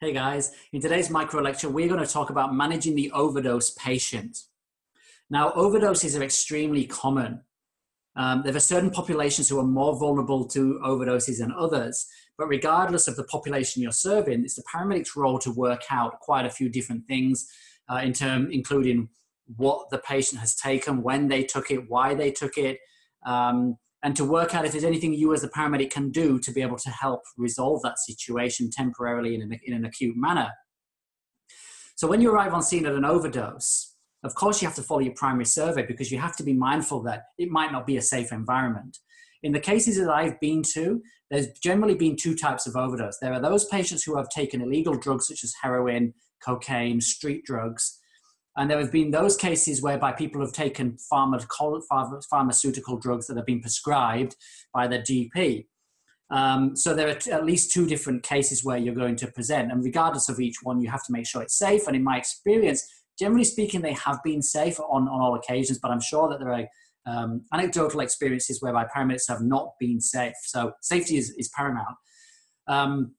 Hey guys, in today's micro lecture, we're going to talk about managing the overdose patient. Now, overdoses are extremely common. Um, there are certain populations who are more vulnerable to overdoses than others, but regardless of the population you're serving, it's the paramedic's role to work out quite a few different things, uh, in term, including what the patient has taken, when they took it, why they took it, um, and to work out if there's anything you as a paramedic can do to be able to help resolve that situation temporarily in an, in an acute manner. So when you arrive on scene at an overdose, of course you have to follow your primary survey because you have to be mindful that it might not be a safe environment. In the cases that I've been to, there's generally been two types of overdose. There are those patients who have taken illegal drugs such as heroin, cocaine, street drugs, and there have been those cases whereby people have taken pharmaceutical drugs that have been prescribed by their GP. Um, so there are t- at least two different cases where you're going to present, and regardless of each one, you have to make sure it's safe. And in my experience, generally speaking, they have been safe on, on all occasions, but I'm sure that there are um, anecdotal experiences whereby paramedics have not been safe. So safety is, is paramount. Um,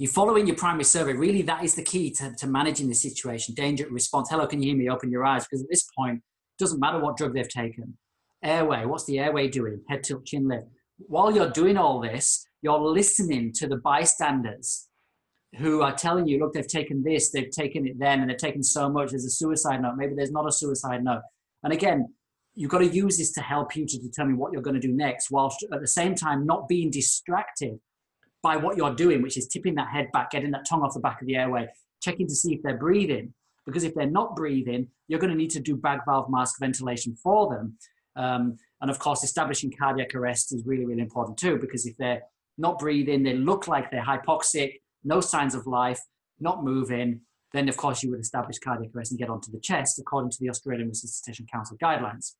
you follow in your primary survey. Really, that is the key to, to managing the situation. Danger response. Hello, can you hear me? Open your eyes. Because at this point, it doesn't matter what drug they've taken. Airway. What's the airway doing? Head tilt, chin lift. While you're doing all this, you're listening to the bystanders who are telling you, look, they've taken this, they've taken it then, and they've taken so much. There's a suicide note. Maybe there's not a suicide note. And again, you've got to use this to help you to determine what you're going to do next, whilst at the same time not being distracted by what you're doing, which is tipping that head back, getting that tongue off the back of the airway, checking to see if they're breathing. Because if they're not breathing, you're going to need to do bag valve mask ventilation for them. Um, and of course, establishing cardiac arrest is really, really important too, because if they're not breathing, they look like they're hypoxic, no signs of life, not moving, then of course you would establish cardiac arrest and get onto the chest according to the Australian Resuscitation Council guidelines.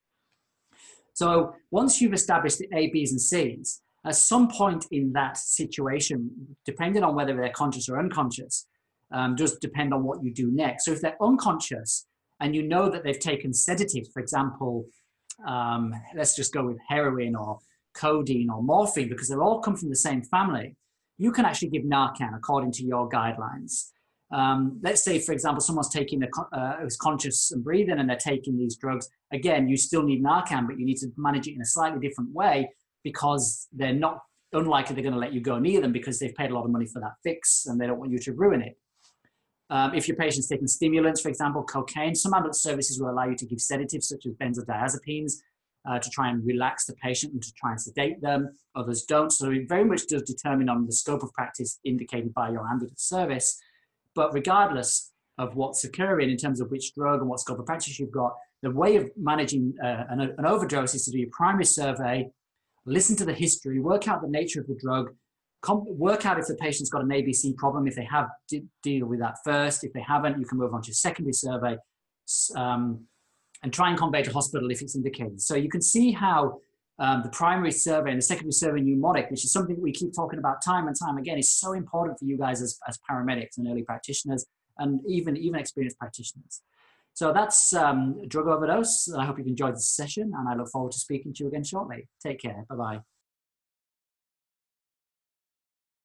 So once you've established the A, B's, and C's, at some point in that situation, depending on whether they're conscious or unconscious, um, does depend on what you do next. So if they're unconscious and you know that they've taken sedatives, for example, um, let's just go with heroin or codeine or morphine, because they all come from the same family, you can actually give Narcan according to your guidelines. Um, let's say, for example, someone's taking a, uh, who's conscious and breathing and they're taking these drugs. Again, you still need Narcan, but you need to manage it in a slightly different way because they're not unlikely they're going to let you go near them because they've paid a lot of money for that fix and they don't want you to ruin it. Um, if your patient's taking stimulants, for example, cocaine, some ambulance services will allow you to give sedatives such as benzodiazepines uh, to try and relax the patient and to try and sedate them. Others don't. So it very much does determine on the scope of practice indicated by your ambulance service. But regardless of what's occurring in terms of which drug and what scope of practice you've got, the way of managing uh, an, an overdose is to do your primary survey, listen to the history, work out the nature of the drug, work out if the patient's got an ABC problem. If they have, deal with that first. If they haven't, you can move on to a secondary survey um, and try and convey to hospital if it's indicated. So you can see how um, the primary survey and the secondary survey mnemonic, which is something we keep talking about time and time again, is so important for you guys as, as paramedics and early practitioners and even, even experienced practitioners. So that's um, drug overdose. I hope you've enjoyed this session and I look forward to speaking to you again shortly. Take care. Bye bye.